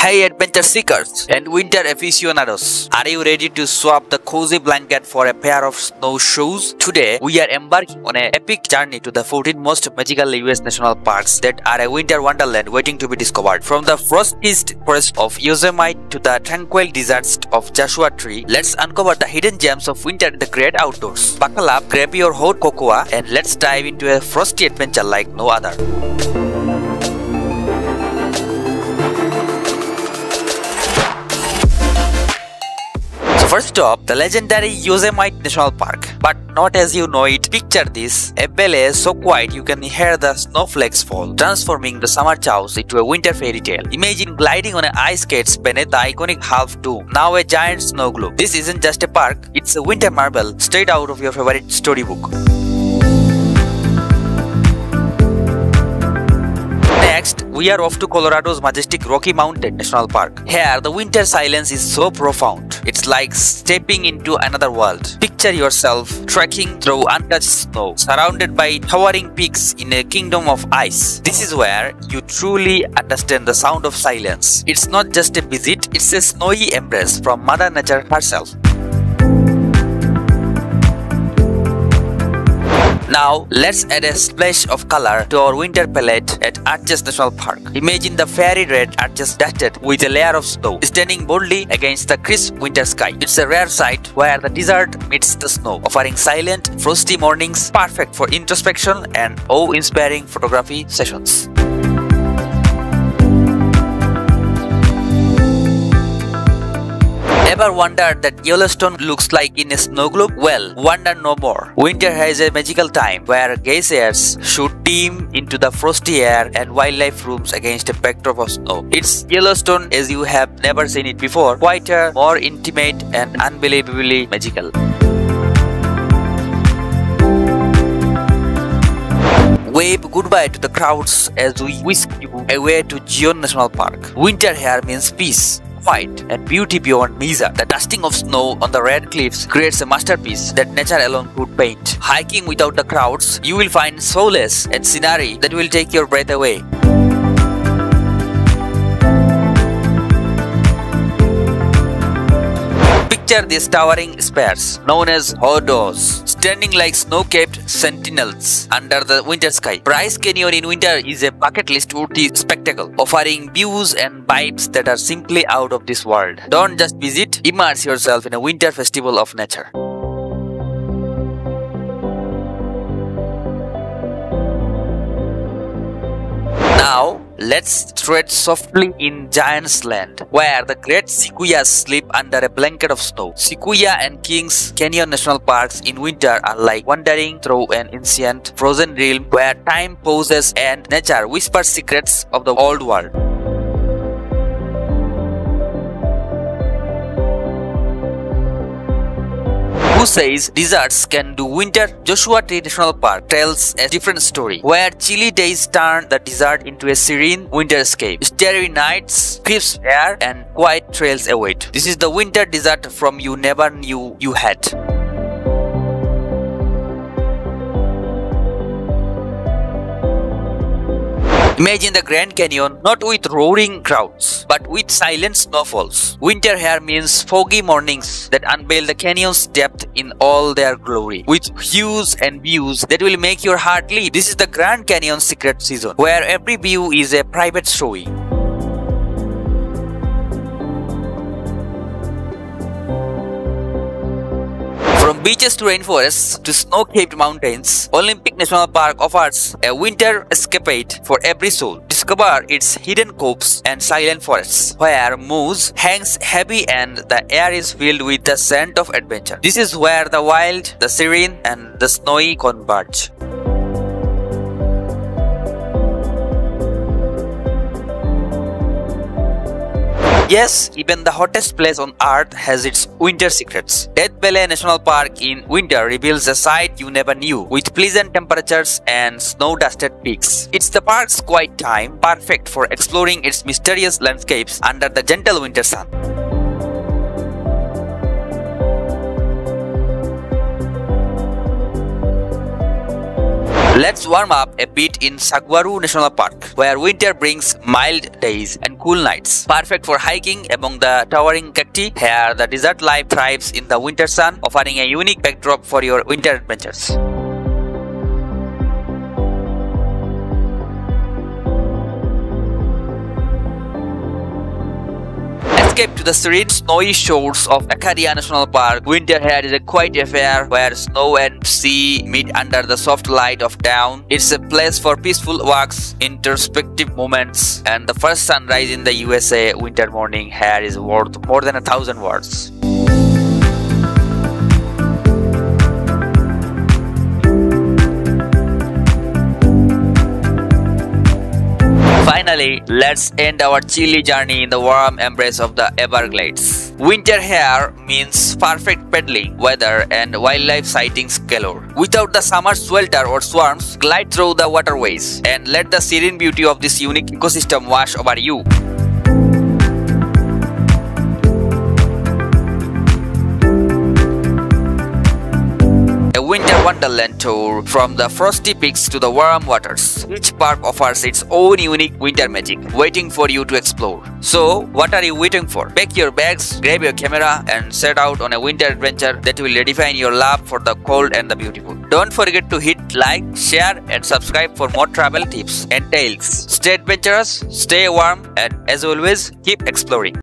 Hey adventure seekers and winter aficionados, are you ready to swap the cozy blanket for a pair of snowshoes? Today, we are embarking on an epic journey to the 14 most magical US national parks that are a winter wonderland waiting to be discovered. From the frost-kissed forest of Yosemite to the tranquil deserts of Joshua Tree, let's uncover the hidden gems of winter in the great outdoors. Buckle up, grab your hot cocoa, and let's dive into a frosty adventure like no other. First stop, the legendary Yosemite National Park. But not as you know it. Picture this, a ballet so quiet you can hear the snowflakes fall, transforming the summer chows into a winter fairy tale. Imagine gliding on ice skates beneath the iconic half dome, now a giant snow globe. This isn't just a park, it's a winter marble straight out of your favorite storybook. Next, we are off to Colorado's majestic Rocky Mountain National Park. Here, the winter silence is so profound. It's like stepping into another world. Picture yourself trekking through untouched snow, surrounded by towering peaks in a kingdom of ice. This is where you truly understand the sound of silence. It's not just a visit, it's a snowy embrace from Mother Nature herself. Now, let's add a splash of color to our winter palette at Arches National Park. Imagine the fairy red arches dusted with a layer of snow, standing boldly against the crisp winter sky. It's a rare sight where the desert meets the snow, offering silent, frosty mornings perfect for introspection and awe-inspiring photography sessions. Ever wondered that Yellowstone looks like in a snow globe? Well, wonder no more. Winter has a magical time where geysers shoot steam into the frosty air and wildlife rooms against a backdrop of snow. It's Yellowstone as you have never seen it before, quieter, more intimate and unbelievably magical. Wave goodbye to the crowds as we whisk you away to Zion National Park. Winter here means peace, quiet, and beauty beyond measure. The dusting of snow on the red cliffs creates a masterpiece that nature alone could paint. Hiking without the crowds, you will find solace and scenery that will take your breath away. Picture these towering spires, known as hoodoos, standing like snow-capped sentinels under the winter sky. Bryce Canyon in winter is a bucket list worthy spectacle, offering views and vibes that are simply out of this world. Don't just visit, immerse yourself in a winter festival of nature. Now, let's tread softly in Giant's Land, where the great sequoias sleep under a blanket of snow. Sequoia and Kings Canyon National Parks in winter are like wandering through an ancient, frozen realm where time pauses and nature whispers secrets of the old world. Who says deserts can do winter, Joshua Tree National Park tells a different story, where chilly days turn the desert into a serene winterscape. Starry nights, crisp air, and quiet trails await. This is the winter desert from you never knew you had. Imagine the Grand Canyon not with roaring crowds, but with silent snowfalls. Winter here means foggy mornings that unveil the canyon's depth in all their glory, with hues and views that will make your heart leap. This is the Grand Canyon secret season, where every view is a private story. Beaches to rainforests to snow-capped mountains, Olympic National Park offers a winter escapade for every soul. Discover its hidden coves and silent forests, where moose hangs heavy and the air is filled with the scent of adventure. This is where the wild, the serene, and the snowy converge. Yes, even the hottest place on earth has its winter secrets. Death Valley National Park in winter reveals a sight you never knew, with pleasant temperatures and snow-dusted peaks. It's the park's quiet time, perfect for exploring its mysterious landscapes under the gentle winter sun. Let's warm up a bit in Saguaro National Park, where winter brings mild days and cool nights. Perfect for hiking among the towering cacti. Here, the desert life thrives in the winter sun, offering a unique backdrop for your winter adventures. Escape to the serene snowy shores of Acadia National Park, winter is a quiet affair where snow and sea meet under the soft light of dawn. It's a place for peaceful walks, introspective moments, and the first sunrise in the USA winter morning here is worth more than a thousand words. Finally, let's end our chilly journey in the warm embrace of the Everglades. Winter here means perfect paddling weather and wildlife sightings galore. Without the summer swelter or swarms, glide through the waterways and let the serene beauty of this unique ecosystem wash over you. Wonderland tour from the frosty peaks to the warm waters. Each park offers its own unique winter magic waiting for you to explore. So, what are you waiting for? Pack your bags, grab your camera and set out on a winter adventure that will redefine your love for the cold and the beautiful. Don't forget to hit like, share and subscribe for more travel tips and tales. Stay adventurous, stay warm and as always, keep exploring.